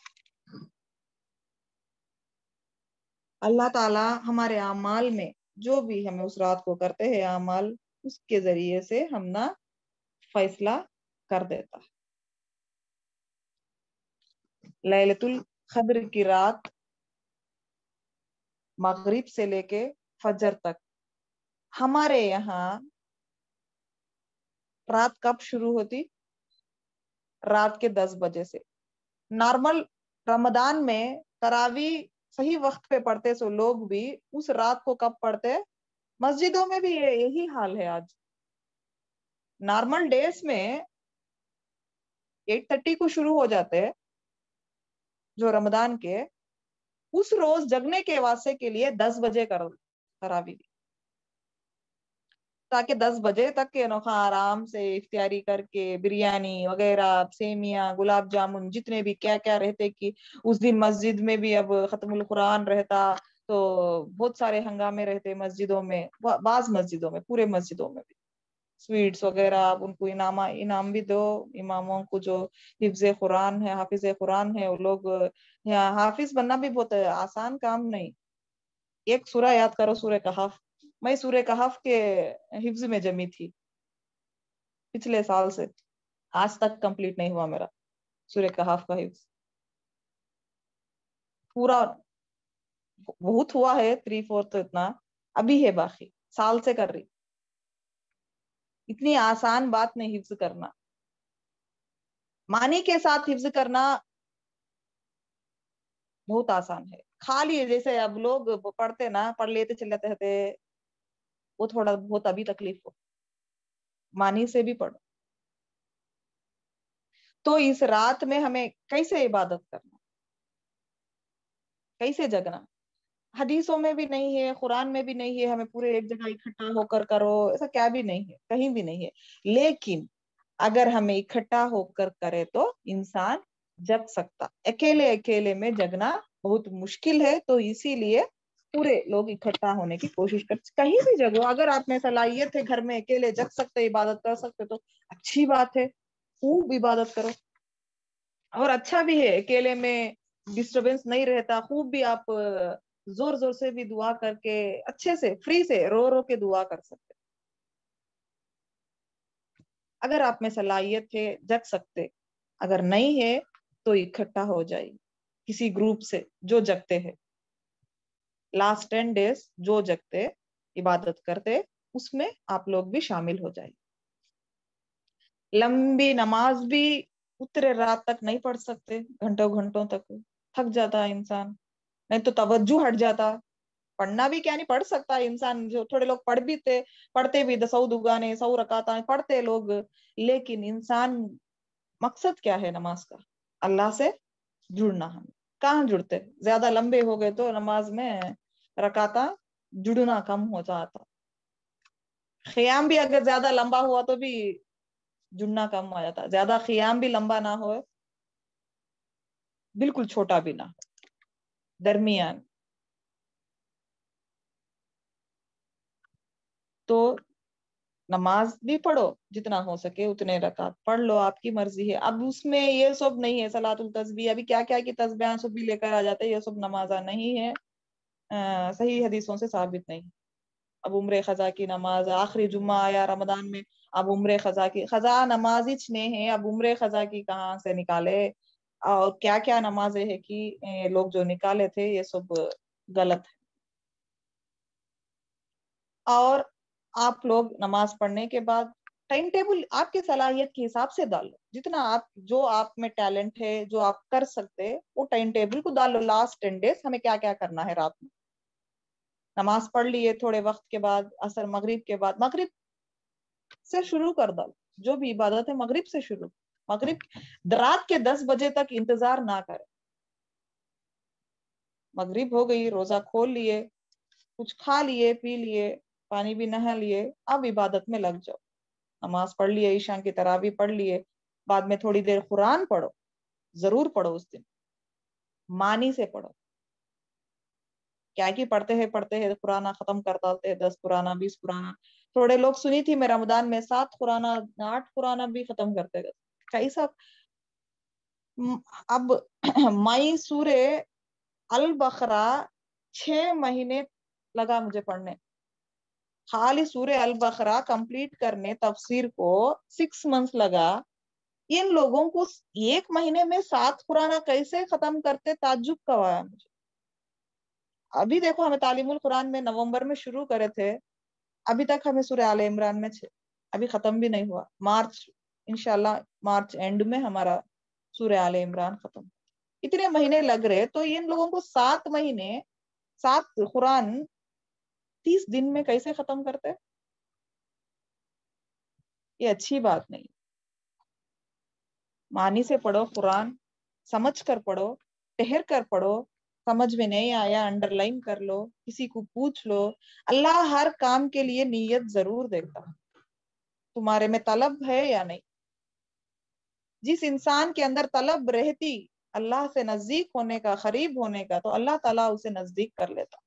अल्लाह ताला हमारे अमाल में जो भी हमें उस रात को करते हैं अमाल उसके ज़रिए से हम ना फैसला कर देता है। लैलतुल खद्र की रात मगरिब से लेके फजर तक हमारे यहाँ रात कब शुरू होती? रात के दस बजे से। नॉर्मल रमदान में तरावी सही वक्त पे पढ़ते सो लोग भी उस रात को कब पढ़ते? मस्जिदों में भी यही हाल है आज। नॉर्मल डेज़ में एट थर्टी को शुरू हो जाते जो रमदान के, उस रोज जगने के वास्ते के लिए दस बजे करो तरावी। ताकि दस बजे तक के नोखा आराम से इफ्तारी करके, बिरयानी वगैरह, सेमिया, गुलाब जामुन, जितने भी क्या क्या रहते कि उस दिन मस्जिद में भी अब खत्मुल कुरान रहता तो बहुत सारे हंगामे रहते मस्जिदों में बाज मस्जिदों में, पूरे मस्जिदों में भी। स्वीट्स वगैरह आप उनको इनाम इनाम भी दो, इमामों को जो हिफ्ज कुरान है, हाफिज कुरान है, वो लोग हाफिज बनना भी बहुत आसान काम नहीं। एक सूरा याद करो सूर्य कहाफ। मैं सूर्य कहाफ के हिफ्ज में जमी थी, पिछले साल से। आज तक कंप्लीट नहीं हुआ मेरा सूर्य कहाफ का हिफ्ज। पूरा बहुत हुआ है थ्री फोर्थ तो इतना, अभी है बाकी, साल से कर रही। इतनी आसान बात नहीं हिफ्ज करना। मानी के साथ हिफ्ज करना बहुत आसान है। खाली जैसे अब लोग पढ़ते ना, पढ़ लेते चले जाते वो थोड़ा बहुत अभी तकलीफ़ हो। मानी से भी पढ़ो। तो इस रात में हमें कैसे इबादत करना? कैसे जगना? हदीसों में भी नहीं है, कुरान में भी नहीं है, हमें पूरे एक जगह इकट्ठा होकर करो, ऐसा क्या भी नहीं है, कहीं भी नहीं है। लेकिन अगर हमें इकट्ठा होकर करे तो इंसान जग सकता। अकेले अकेले में जगना बहुत मुश्किल है तो इसीलिए पूरे लोग इकट्ठा होने की कोशिश कर, कहीं भी जगह अगर आप में सलाहियत है घर में, अकेले जग सकते इबादत कर सकते तो अच्छी बात है, खूब इबादत करो। और अच्छा भी है, अकेले में डिस्टरबेंस नहीं रहता, खूब भी आप ज़ोर ज़ोर से भी दुआ करके, अच्छे से फ्री से रो रो के दुआ कर सकते अगर आप में सलाहियत है, जग सकते अगर नहीं है तो इकट्ठा हो जाए किसी ग्रुप से, जो जगते हैं। लास्ट टेन डेज़ जो जगते, इबादत करते, उसमें आप लोग भी शामिल हो जाए लंबी नमाज़ भी उतरे रात तक नहीं पढ़ सकते, घंटों घंटों तक। थक जाता इंसान, नहीं तो तवज्जो हट जाता। पढ़ना भी क्या नहीं, पढ़ सकता इंसान, जो थोड़े लोग पढ़ भी थे, पढ़ते भी सऊ दुगाने सऊ रकाता पढ़ते लोग। लेकिन इंसान, मकसद क्या है नमाज़ का? अल्लाह से जुड़ना हम। कहाँ जुड़ते? ज़्यादा लंबे हो गए तो नमाज़ में रकाता जुड़ना कम हो जाता। ख्याम भी अगर ज़्यादा लंबा हुआ तो भी जुड़ना कम हो जाता। ज़्यादा ख्याम भी लंबा ना हो, बिल्कुल छोटा भी ना दरमियान। तो नमाज़ भी पढ़ो, जितना हो सके उतने रकात पढ़ लो, आपकी मर्ज़ी है। अब उसमें ये सब नहीं है, सलातुल तस्बी अभी क्या क्या की तस्बियाँ सब भी लेकर आ जाते हैं, ये सब नमाजा नहीं है। सही हदीसों से साबित नहीं अब उम्र खजा की नमाज़ आखिरी जुम्मा आया रमदान में अब उम्र खजा की खजा नमाज़ ही है अब उम्र खजा की कहाँ से निकाले और क्या क्या नमाजें है कि लोग जो निकाले थे ये सब गलत है और आप लोग नमाज़ पढ़ने के बाद टाइम टेबल आपकी सलाहियत के हिसाब से डालो जितना आप, जो आप में टैलेंट है, जो आप कर सकते वो टाइम टेबल को डालो लास्ट टेन डेज़ हमें क्या क्या करना है रात में? नमाज़ पढ़ लिए थोड़े वक्त के बाद, असर मगरिब के बाद। मगरिब से शुरू कर डालो। जो भी इबादत है, मगरिब से शुरू। मगरिब रात के दस बजे तक इंतज़ार ना करें। मगरिब हो गई, रोजा खोल लिए, कुछ खा लिए, पी लिए, पानी भी नहा लिए, अब इबादत में लग जाओ। नमाज़ पढ़ लिए, ईशान की तरह भी पढ़ लिए, बाद में थोड़ी देर कुरान पढ़ो, ज़रूर पढ़ो उस दिन। मानी से पढ़ो। क्या की पढ़ते हैं पढ़ते हैं पुराना खत्म कर डालते हैं, दस पुराना बीस पुराना थोड़े लोग सुनी थी मैं रमदान में, सात पुराना आठ पुराना भी खत्म करते गए कैसा अब मई सूरे अल बकरा छह महीने लगा मुझे पढ़ने। खाली सूर्य अल बकरा कंप्लीट करने तफसीर को सिक्स मंथ्स लगा। इन लोगों को एक महीने में सात पुराना कैसे खत्म करते? ताजुब का आया मुझे। अभी देखो, हमें तालीमुल कुरान में नवंबर में शुरू करे थे। अभी तक हमें सूर्य आल इमरान में थे अभी खत्म भी नहीं हुआ। मार्च इनशाला मार्च एंड में हमारा सूर्य आल इमरान खत्म। इतने महीने लग रहे तो इन लोगों को सात महीने, सात कुरान तीस दिन में कैसे खत्म करते ये अच्छी बात नहीं। मानी से पढ़ो कुरान, समझ कर पढ़ो, ठहर कर पढ़ो, समझ में नहीं आया अंडरलाइन कर लो, किसी को पूछ लो। अल्लाह हर काम के लिए नीयत ज़रूर देता। तुम्हारे में तलब है या नहीं? जिस इंसान के अंदर तलब रहती, अल्लाह से नज़दीक होने का, करीब होने का तो अल्लाह ताला उसे नज़दीक कर लेता।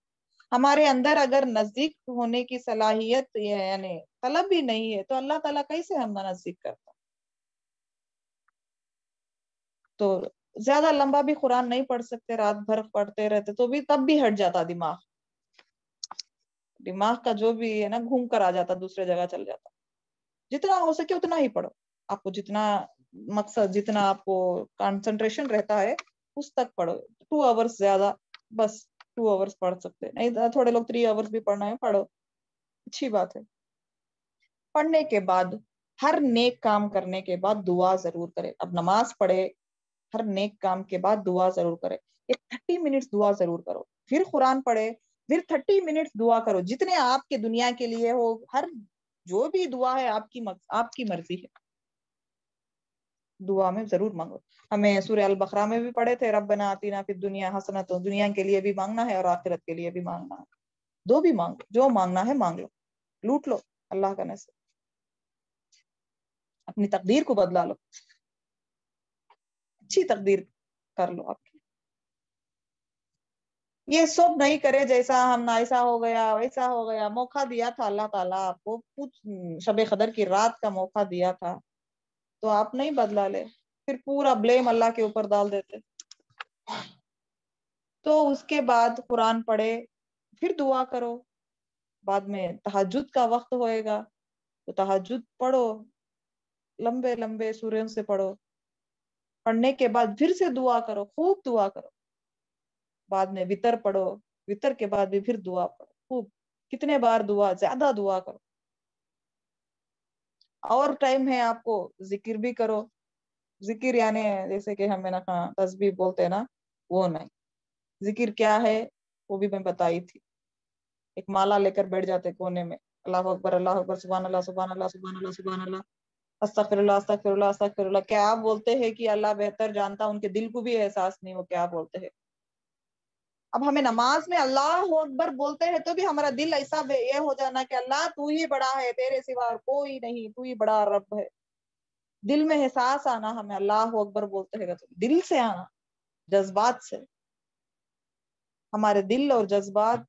हमारे अंदर अगर नज़दीक होने की सलाहियत यानी तलब भी नहीं है तो अल्लाह ताला कैसे हम नज़दीक करता? तो ज़्यादा लंबा भी कुरान नहीं पढ़ सकते, रात भर पढ़ते रहते तो भी तब भी हट जाता दिमाग। दिमाग का जो भी है ना, घूम कर आ जाता, दूसरे जगह चल जाता। जितना हो सके उतना ही पढ़ो। आपको जितना मकसद, जितना आपको कंसंट्रेशन रहता है, उस तक पढ़ो। टू आवर्स ज़्यादा, बस। टू आवर्स पढ़ सकते हैं। नहीं थोड़े लोग थ्री आवर्स भी पढ़ना है, पढ़ो। अच्छी बात है। पढ़ने के बाद, हर नेक काम करने के बाद दुआ ज़रूर करे। अब नमाज़ पढ़े, हर नेक काम के बाद दुआ ज़रूर करे। एक थर्टी मिनट्स दुआ ज़रूर करो। फिर कुरान पढ़े, फिर थर्टी मिनट्स दुआ करो। जितने आपके दुनिया के लिए हो, हर, जो भी दुआ है, आपकी आपकी मर्ज़ी है। दुआ में ज़रूर मांगो। हमें सूर्य अल बकरा में भी पढ़े थे, रब्बना आतीना फिर दुनिया हसना तो दुनिया के लिए भी मांगना है और आखिरत के लिए भी मांगना है। दो भी मांग, जो मांगना है मांग लो, लूट लो अल्लाह का से अपनी तकदीर को बदला लो। अच्छी तकदीर कर लो आपकी ये सब नहीं करे जैसा हम ऐसा हो गया, वैसा हो गया। मौका दिया था अल्लाह ताला आपको, कुछ शब कदर की रात का मौका दिया था। तो आप नहीं बदला ले। फिर पूरा ब्लेम अल्लाह के ऊपर डाल देते। तो उसके बाद कुरान पढ़े, फिर दुआ करो। बाद में तहजुद का वक्त होएगा तो तहजुद पढ़ो। लंबे लंबे सूर्यों से पढ़ो। पढ़ने के बाद फिर से दुआ करो, खूब दुआ करो। बाद में वितर पढ़ो। वितर के बाद भी फिर दुआ पढ़ो। खूब। कितने बार दुआ, ज़्यादा दुआ करो। और टाइम है आपको ज़िक्र भी करो। ज़िक्र यानी जैसे कि हमें ना कहा तस्बी बोलते हैं ना, वो नहीं। ज़िक्र क्या है, वो भी मैं बताई थी। एक माला लेकर बैठ जाते कोने में। अल्लाह अकबर अल्लाह अकबर सुबह अल्लाह सुबह अल्लाह सुबह अल्लाह सुबह अल्लाह अस्तगफिरुल्लाह अस्तगफिरुल्लाह अस्तगफिरुल्लाह। क्या आप बोलते हैं कि अल्लाह बेहतर जानता, उनके दिल को भी एहसास नहीं वो क्या बोलते हैं। अब हमें नमाज़ में अल्लाह अकबर बोलते हैं तो भी हमारा दिल ऐसा ये हो जाना कि अल्लाह तू ही बड़ा है, तेरे सिवा कोई नहीं, तू ही बड़ा रब है। दिल में एहसास आना हमें अल्लाह अकबर बोलते हैं तो दिल से आना, जज्बात से। हमारे दिल और जज्बात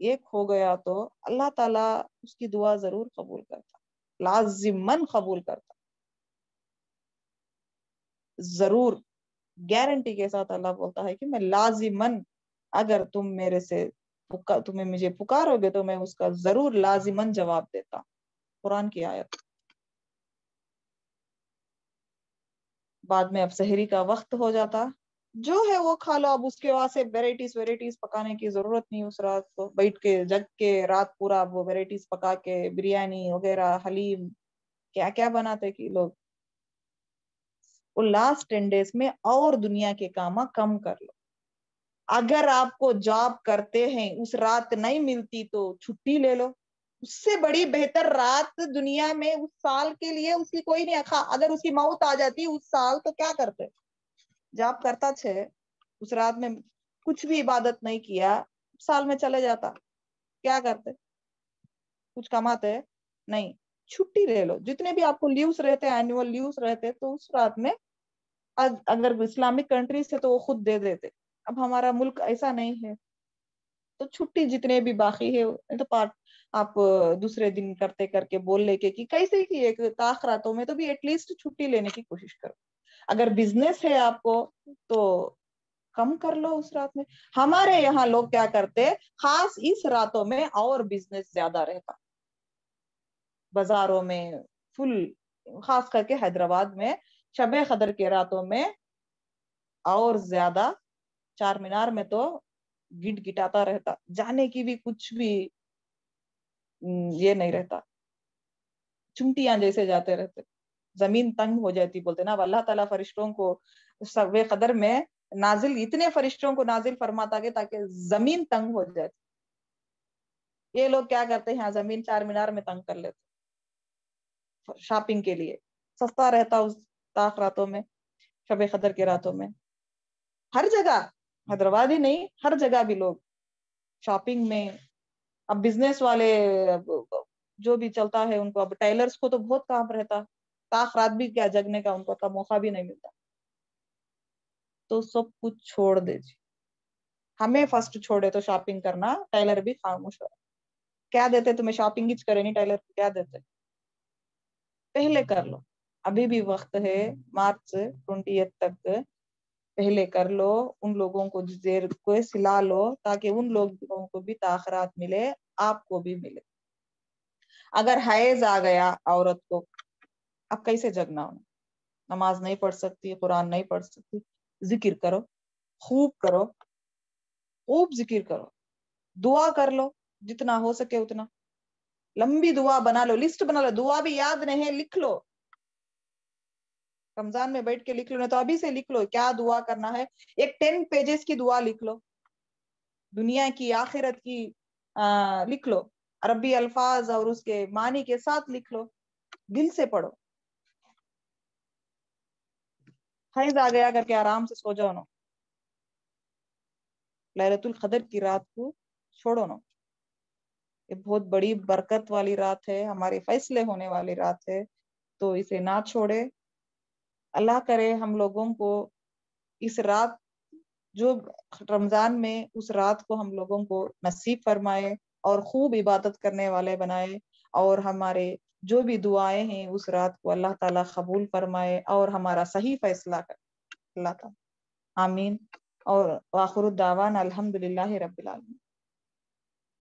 एक हो गया तो अल्लाह ताला उसकी दुआ ज़रूर कबूल करता, लाजिमन कबूल करता। ज़रूर, गारंटी के साथ अल्लाह बोलता है कि मैं लाजिमन अगर तुम मेरे से तुम्हें मुझे पुकारोगे तो मैं उसका ज़रूर लाजिमन जवाब देता। कुरान की आयत। बाद में अब सहरी का वक्त हो जाता। जो है वो खा लो। अब उसके वास्ते वेराइटीज वेराइटीज पकाने की ज़रूरत नहीं उस रात को। बैठ के, जग के, रात पूरा वो वेराइटीज पका के, बिरयानी वगैरह, हलीम क्या क्या बनाते कि लोग? वो लास्ट टेन डेज़ में और दुनिया के काम कम कर लो। अगर आपको जॉब करते हैं, उस रात नहीं मिलती तो छुट्टी ले लो। उससे बड़ी बेहतर रात दुनिया में उस साल के लिए उसकी कोई नहीं अखा अगर उसकी मौत आ जाती उस साल तो क्या करते? जॉब करता छे, उस रात में कुछ भी इबादत नहीं किया, साल में चले जाता। क्या करते? कुछ कमाते? नहीं। छुट्टी ले लो। जितने भी आपको लीव्स रहते हैं एनुअल लीव्स रहते तो उस रात में अगर इस्लामिक कंट्री से तो वो खुद दे देते। अब हमारा मुल्क ऐसा नहीं है। तो छुट्टी जितने भी बाकी है तो पार्ट आप दूसरे दिन करते करके बोल लेके कि कैसे की एक ताख रातों में तो भी एटलीस्ट छुट्टी लेने की कोशिश करो। अगर बिज़नेस है आपको तो कम कर लो उस रात में। हमारे यहाँ लोग क्या करते खास इस रातों में और बिज़नेस ज़्यादा रहता। बाजारों में फुल खास करके हैदराबाद में, शबे कदर के रातों में और ज़्यादा चार मीनार में तो गिट गिटाता रहता। जाने की भी कुछ भी ये नहीं रहता। चुमटियाँ जैसे जाते रहते। ज़मीन तंग हो जाती बोलते ना अल्लाह ताला फरिश्तों को सवे कदर में नाजिल, इतने फरिश्तों को नाजिल फरमाता के ताकि ज़मीन तंग हो जाए। ये लोग क्या करते हैं, ज़मीन चार मीनार में तंग कर लेते शॉपिंग के लिए। सस्ता रहता उस ताक रातों में शब कदर के रातों में। हर जगह हैदराबाद ही नहीं, हर जगह भी लोग शॉपिंग में, अब बिज़नेस वाले, जो भी चलता है उनको, अब टेलर्स को तो बहुत काम रहता। ताक रात भी क्या जगने का, उनको का मौका भी नहीं मिलता। तो सब कुछ छोड़ दीजिए हमें फ़र्स्ट छोड़े तो शॉपिंग करना टेलर भी खामोश हो क्या देते तुम्हें? शॉपिंग ही करे, नहीं टेलर क्या देते? पहले कर लो। अभी भी वक्त है, मार्च ट्वेंटी तक। पहले कर लो, उन लोगों को देर को सिला लो, ताकि उन लोगों को भी ताखरात मिले, आपको भी मिले। अगर हैज़ आ गया औरत को अब कैसे जगना हो नमाज़ नहीं पढ़ सकती, कुरान नहीं पढ़ सकती, ज़िक्र करो, खूब करो, खूब ज़िक्र करो। दुआ कर लो, जितना हो सके उतना। लंबी दुआ बना लो, लिस्ट बना लो, दुआ भी याद नहीं लिख लो। रमज़ान में बैठ के लिख लो ना तो अभी से लिख लो क्या दुआ करना है? एक टेन पेजेस की दुआ लिख लो। दुनिया की आखिरत की आ, लिख लो। अरबी अल्फाज और उसके मानी के साथ लिख लो। दिल से पढ़ो। फैज आ गया करके आराम से सो जाओ ना। कदर की रात को छोड़ो ना। ये बहुत बड़ी बरकत वाली रात है हमारे फैसले होने वाली रात है तो इसे ना छोड़े। अल्लाह करे हम लोगों को इस रात, जो रमज़ान में उस रात को हम लोगों को नसीब फरमाए और खूब इबादत करने वाले बनाए और हमारे जो भी दुआएँ हैं उस रात को अल्लाह ताला कबूल फरमाए और हमारा सही फैसला कर, अल्लाह आमीन। और वाखुर दावान अल्हम्दुलिल्लाह रब्बिल आलमीन।